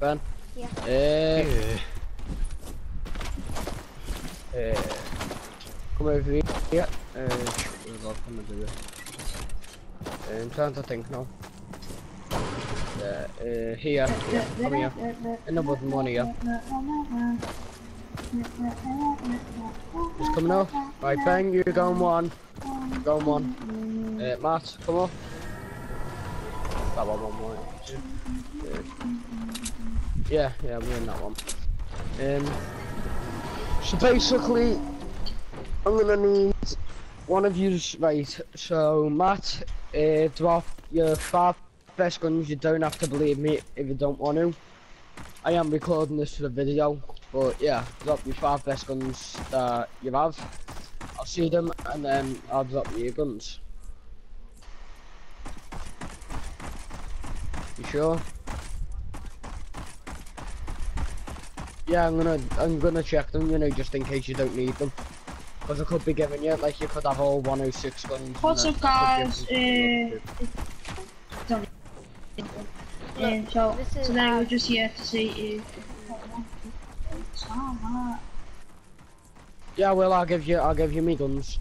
Ben. Yeah. Uh, come over here. Yeah. Uh, what was I gonna do? it? I'm trying to think now. Uh, uh, here. Yeah, come here. Button one here. Just coming up. Right, Ben, you're going one. Going one. Uh, Matt, come up. That one, one more. Yeah, yeah, we're in that one. Um, so basically, I'm gonna need one of you, right? So, Matt, uh, drop your five best guns. You don't have to believe me if you don't want to. I am recording this for the video, but yeah, drop your five best guns that you have. I'll see them and then I'll drop your guns. You sure? Yeah, I'm gonna I'm gonna check them, you know, just in case you don't need them. Because I could be giving you, like you could have all 106 guns. What's up, guys? give you- Um, so, this is today we're just here to see if. Yeah, well, I'll give you, I'll give you me guns.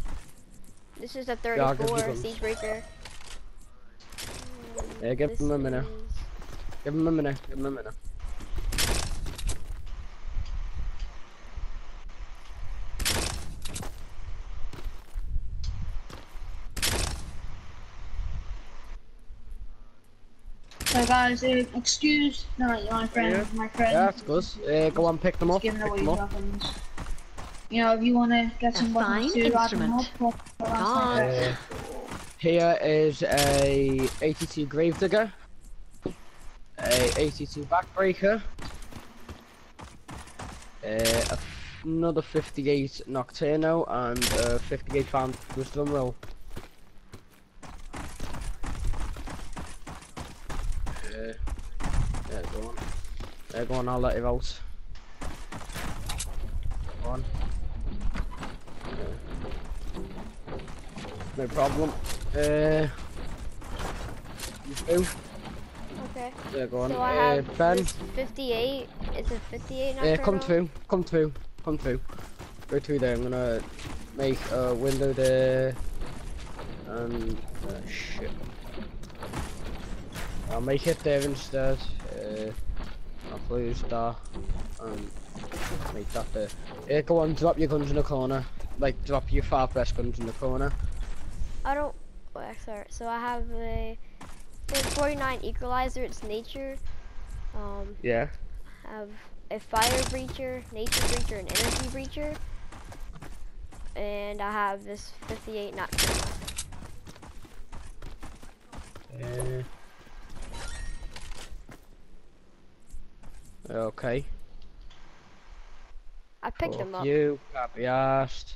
This is a Yeah, I'll give you 34 guns. siege breaker. Yeah, give This them a minute. Is- Give him a minute, give him a minute. So, guys, uh, excuse no, my friend, Yeah. my friend. Yeah, that's good. Uh, go on, pick them is up, pick giving away them up. weapons. You know, if you want to get A some weapons fine to add them up, or- or last time. Uh, here is a 82 Gravedigger, a 82 Backbreaker, uh, another 58 Nocturno, and a 58 Fan Wisdom Roll. Uh, go on. Yeah, go on, I'll let you out. Go on. No problem. Uh, you? Okay. Yeah, go on. So I uh, have Ben, 58. Is it 58 Yeah, come through, come through, come through. Go through there. I'm gonna make a window there. And uh, shit. I'll make it there instead. Uh, I'll close that and make that there. Uh, go on, drop your guns in the corner. Like drop your far best guns in the corner. I don't. Well, sorry. So I have a there's 49 equalizer. It's nature. Um, Yeah. I have a fire breacher, nature breacher, and energy breacher. And I have this 58 nocturno. Uh, okay. I picked Fuck them up. You can't be asked.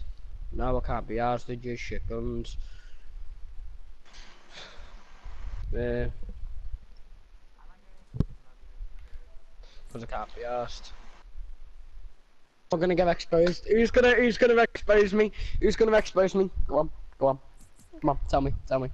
No, I can't be asked. They're just shit guns. Uh, Cause I can't be asked. I'm gonna get exposed. Who's gonna Who's gonna expose me? Who's gonna expose me? Go on, go on. Come on, tell me, tell me.